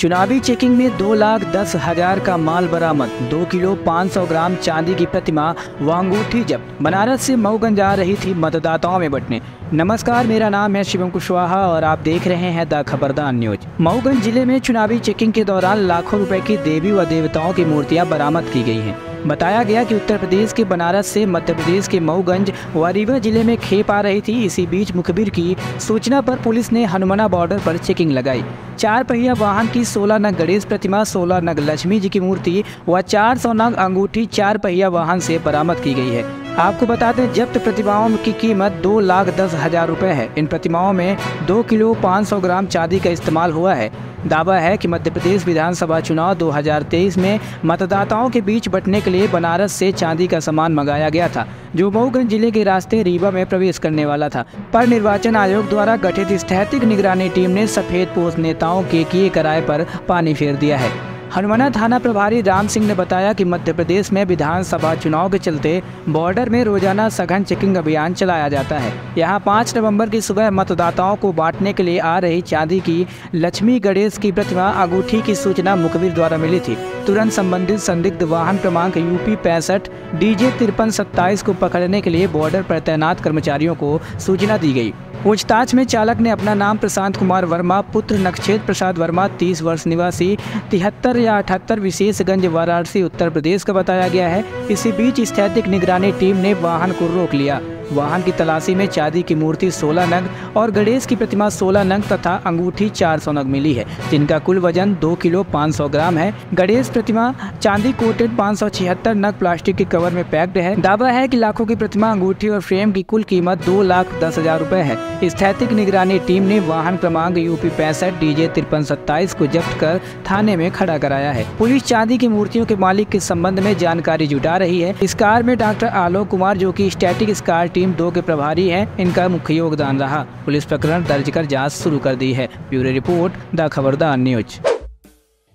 चुनावी चेकिंग में दो लाख दस हज़ार का माल बरामद। दो किलो पाँच सौ ग्राम चांदी की प्रतिमा व अंगूठी जब्त। बनारस से मऊगंज आ रही थी मतदाताओं में बटने। नमस्कार, मेरा नाम है शिवम कुशवाहा और आप देख रहे हैं द खबरदार न्यूज़। मऊगंज ज़िले में चुनावी चेकिंग के दौरान लाखों रुपए की देवी व देवताओं की मूर्तियाँ बरामद की गई हैं। बताया गया कि उत्तर प्रदेश के बनारस से मध्य प्रदेश के मऊगंज व रीवा ज़िले में खेप आ रही थी। इसी बीच मुखबिर की सूचना पर पुलिस ने हनुमाना बॉर्डर पर चेकिंग लगाई। चार पहिया वाहन की 16 नग गणेश प्रतिमा 16 नग लक्ष्मी जी की मूर्ति व 400 नग अंगूठी चार पहिया वाहन से बरामद की गई है। आपको बता दें, जब्त प्रतिमाओं की कीमत दो लाख दस हज़ार रुपए है। इन प्रतिमाओं में दो किलो पाँच सौ ग्राम चांदी का इस्तेमाल हुआ है। दावा है कि मध्य प्रदेश विधानसभा चुनाव 2023 में मतदाताओं के बीच बटने के लिए बनारस से चांदी का सामान मंगाया गया था, जो मऊगंज ज़िले के रास्ते रीवा में प्रवेश करने वाला था। पर निर्वाचन आयोग द्वारा गठित स्थैतिक निगरानी टीम ने सफ़ेद पोस्ट नेताओं के किए कराए पर पानी फेर दिया है। हनुमाना थाना प्रभारी राम सिंह ने बताया कि मध्य प्रदेश में विधानसभा चुनाव के चलते बॉर्डर में रोज़ाना सघन चेकिंग अभियान चलाया जाता है। यहाँ 5 नवंबर की सुबह मतदाताओं को बांटने के लिए आ रही चांदी की लक्ष्मी गणेश की प्रतिमा अंगूठी की सूचना मुखबिर द्वारा मिली थी। तुरंत संबंधित संदिग्ध वाहन क्रमांक यूपी पैंसठ डीजे तिरपन सत्ताईस को पकड़ने के लिए बॉर्डर पर तैनात कर्मचारियों को सूचना दी गई। पूछताछ में चालक ने अपना नाम प्रशांत कुमार वर्मा, पुत्र नक्षेत्र प्रसाद वर्मा 30 वर्ष निवासी, तिहत्तर या अठहत्तर विशेषगंज, वाराणसी, उत्तर प्रदेश का बताया गया है। इसी बीच स्थैतिक निगरानी टीम ने वाहन को रोक लिया। वाहन की तलाशी में चांदी की मूर्ति 16 नग और गणेश की प्रतिमा 16 नग तथा अंगूठी 400 नग मिली है, जिनका कुल वज़न 2 किलो 500 ग्राम है। गणेश प्रतिमा चांदी कोटेड पाँच सौ छिहत्तर नग प्लास्टिक के कवर में पैक्ड है। दावा है कि लाखों की प्रतिमा, अंगूठी और फ्रेम की कुल कीमत दो लाख दस हज़ार रूपए है। स्थैतिक निगरानी टीम ने वाहन क्रमांक यूपी पैंसठ डीजे तिरपन सत्ताईस को जब्त कर थाने में खड़ा कराया है। पुलिस चांदी की मूर्तियों के मालिक के संबंध में जानकारी जुटा रही है। इस कार में डॉक्टर आलोक कुमार, जो की स्टैटिक स्कार टीम दो के प्रभारी हैं। इनका मुख्य योगदान रहा। पुलिस प्रकरण दर्ज कर जाँच शुरू कर दी है। Bureau report, the Khabardar news.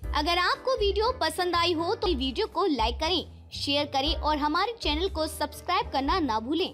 अगर आपको वीडियो पसंद आई हो तो वीडियो को लाइक करें, शेयर करें और हमारे चैनल को सब्सक्राइब करना न भूलें।